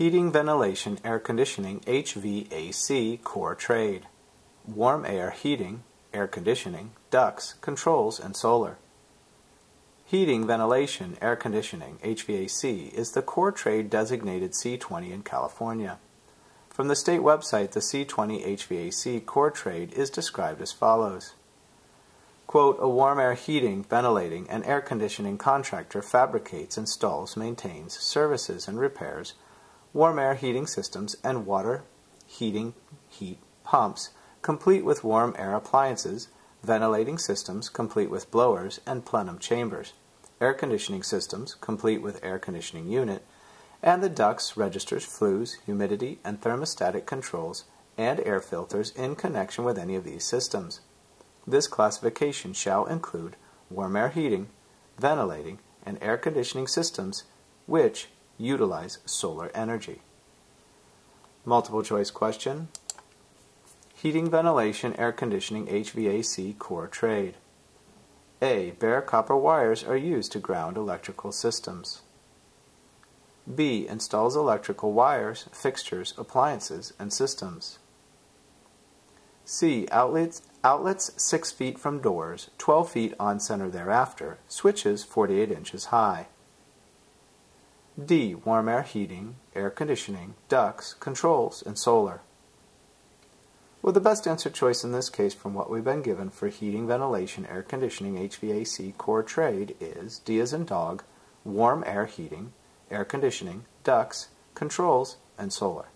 Heating, ventilation, air conditioning, HVAC, core trade. Warm air, heating, air conditioning, ducts, controls, and solar. Heating, ventilation, air conditioning, HVAC, is the core trade designated C20 in California. From the state website, the C20 HVAC core trade is described as follows. Quote, a warm air heating, ventilating, and air conditioning contractor fabricates, installs, maintains, services, and repairs warm air heating systems and water heating heat pumps, complete with warm air appliances, ventilating systems, complete with blowers and plenum chambers, air conditioning systems, complete with air conditioning unit, and the ducts, registers, flues, humidity, and thermostatic controls, and air filters in connection with any of these systems. This classification shall include warm air heating, ventilating, and air conditioning systems which utilize solar energy. Multiple choice question. Heating, ventilation, air conditioning, HVAC core trade. A. Bare copper wires are used to ground electrical systems. B. Installs electrical wires, fixtures, appliances, and systems. C. Outlets, outlets 6 feet from doors, 12 feet on center thereafter, switches 48 inches high. D. Warm air heating, air conditioning, ducts, controls, and solar. Well, the best answer choice in this case from what we've been given for heating, ventilation, air conditioning, HVAC core trade is D as in dog, warm air heating, air conditioning, ducts, controls, and solar.